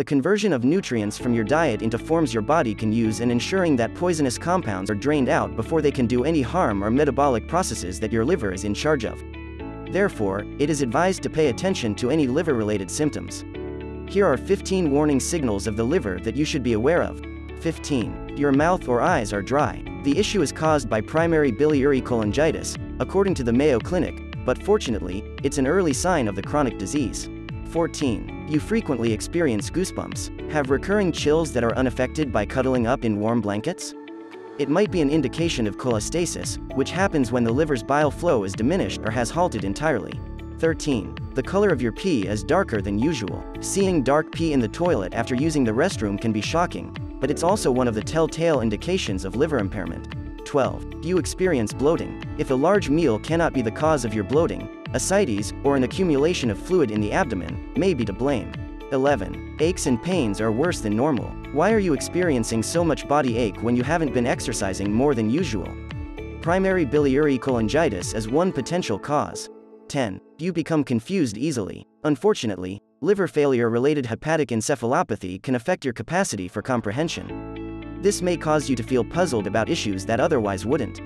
the conversion of nutrients from your diet into forms your body can use and ensuring that poisonous compounds are drained out before they can do any harm or metabolic processes that your liver is in charge of. Therefore, it is advised to pay attention to any liver-related symptoms. Here are 15 warning signals of the liver that you should be aware of. 15. Your mouth or eyes are dry. The issue is caused by primary biliary cholangitis, according to the Mayo Clinic, but fortunately, it's an early sign of the chronic disease. 14. You frequently experience goosebumps, have recurring chills that are unaffected by cuddling up in warm blankets? It might be an indication of cholestasis, which happens when the liver's bile flow is diminished or has halted entirely. 13. The color of your pee is darker than usual. Seeing dark pee in the toilet after using the restroom can be shocking, but it's also one of the telltale indications of liver impairment. 12. You experience bloating. If a large meal cannot be the cause of your bloating, ascites, or an accumulation of fluid in the abdomen, may be to blame. 11. Aches and pains are worse than normal. Why are you experiencing so much body ache when you haven't been exercising more than usual? Primary biliary cholangitis is one potential cause. 10. You become confused easily. Unfortunately, liver failure-related hepatic encephalopathy can affect your capacity for comprehension. This may cause you to feel puzzled about issues that otherwise wouldn't.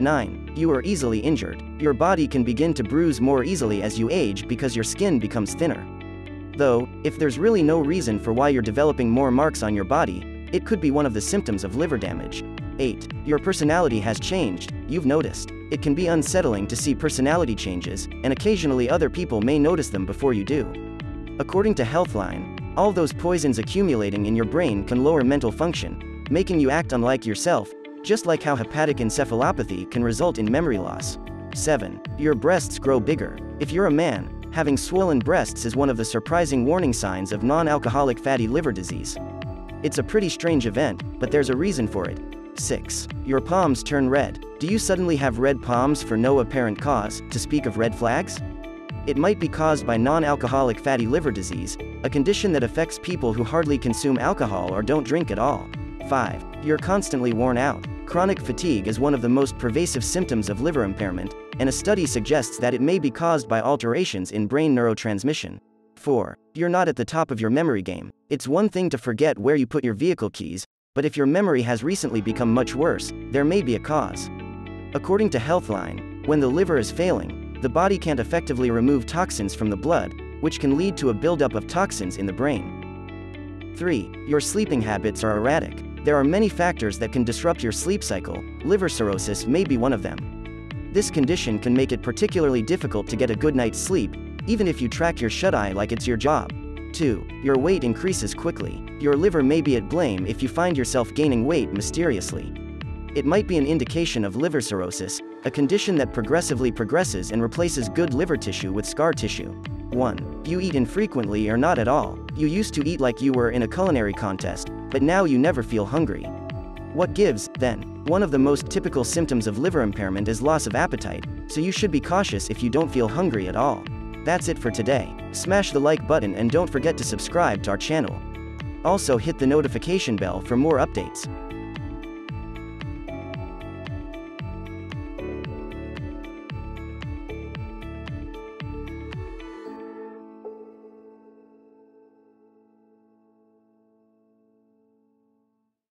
9. You are easily injured. Your body can begin to bruise more easily as you age because your skin becomes thinner. Though, if there's really no reason for why you're developing more marks on your body, it could be one of the symptoms of liver damage. 8. Your personality has changed, you've noticed. It can be unsettling to see personality changes, and occasionally other people may notice them before you do. According to Healthline, all those poisons accumulating in your brain can lower mental function, making you act unlike yourself, just like how hepatic encephalopathy can result in memory loss. 7. Your breasts grow bigger. If you're a man, having swollen breasts is one of the surprising warning signs of non-alcoholic fatty liver disease. It's a pretty strange event, but there's a reason for it. 6. Your palms turn red. Do you suddenly have red palms for no apparent cause, to speak of red flags? It might be caused by non-alcoholic fatty liver disease, a condition that affects people who hardly consume alcohol or don't drink at all. 5. You're constantly worn out. Chronic fatigue is one of the most pervasive symptoms of liver impairment, and a study suggests that it may be caused by alterations in brain neurotransmission. 4. You're not at the top of your memory game. It's one thing to forget where you put your vehicle keys, but if your memory has recently become much worse, there may be a cause. According to Healthline, when the liver is failing, the body can't effectively remove toxins from the blood, which can lead to a buildup of toxins in the brain. 3. Your sleeping habits are erratic. There are many factors that can disrupt your sleep cycle, liver cirrhosis may be one of them. This condition can make it particularly difficult to get a good night's sleep, even if you track your shut-eye like it's your job. 2. Your weight increases quickly. Your liver may be at blame if you find yourself gaining weight mysteriously. It might be an indication of liver cirrhosis, a condition that progressively progresses and replaces good liver tissue with scar tissue. 1. You eat infrequently or not at all. You used to eat like you were in a culinary contest, but now you never feel hungry. What gives, then? One of the most typical symptoms of liver impairment is loss of appetite, so you should be cautious if you don't feel hungry at all. That's it for today. Smash the like button and don't forget to subscribe to our channel. Also hit the notification bell for more updates.